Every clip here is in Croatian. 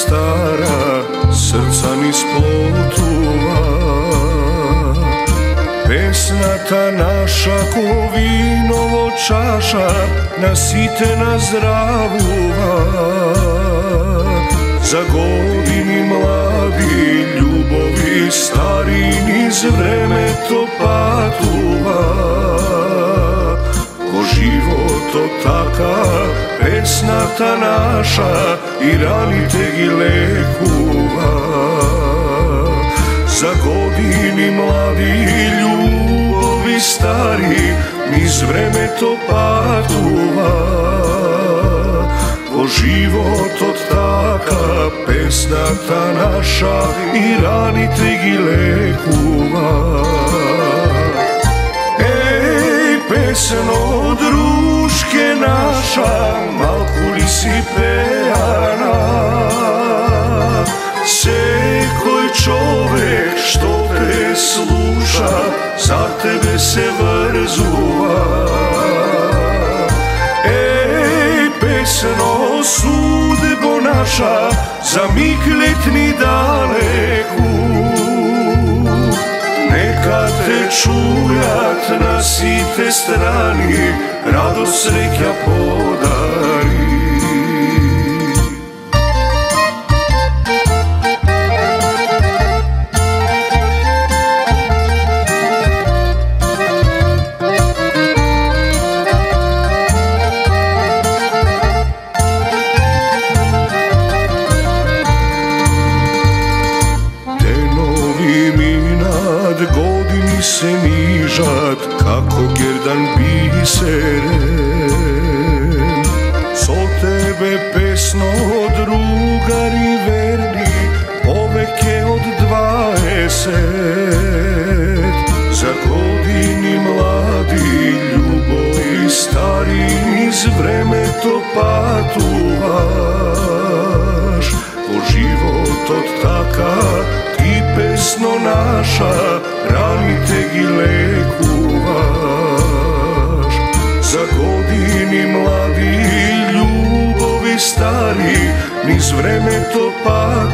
stara srca mi spotuva Pesna ta naša ko vinovo čaša Nasitena zdravuva Za godini mladi ljubovi stari Niz vreme to patu. Pesna ta naša I ranite gi lekuva Za godini mladi ljubovi stari Niz vreme to patuva Ko život od taka pesna ta naša I ranite gi lekuva naša Malku li si pejana? Se koji čovek što te sluša Za tebe se vrzuva. Ej, pesno sudbo naša Za mig letni daleku čujat na site strani Radost sreća podari se nižat Kako gerdan biseren Co tebe pesno drugari verni Poveke od dvaeset Za godini mladi ljubovi stari Iz vreme to patuvaš. Po život od taka ti pesno naša Ranite gi lekuvaš. Za godini mladi ljubovi stari Niz vreme to patuvaš.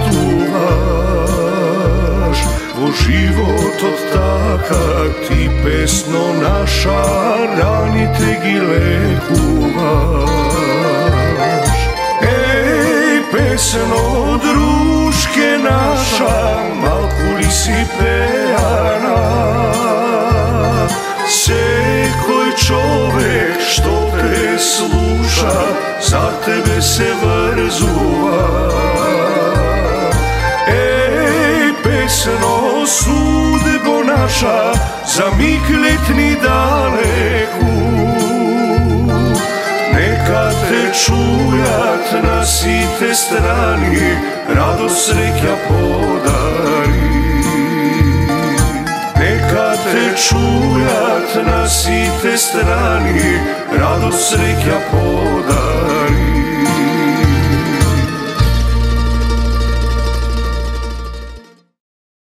Po život od taka ti pesno naša Ranite gi lekuvaš. Ej, pesno druške naša, malku li si pejana za tebe se vrzuva? Ej, pesno sudbo naša, za mig letni daleku neka te čujat na site strani Radost sreća podari. Neka te čujat na site strani Radost sreća podari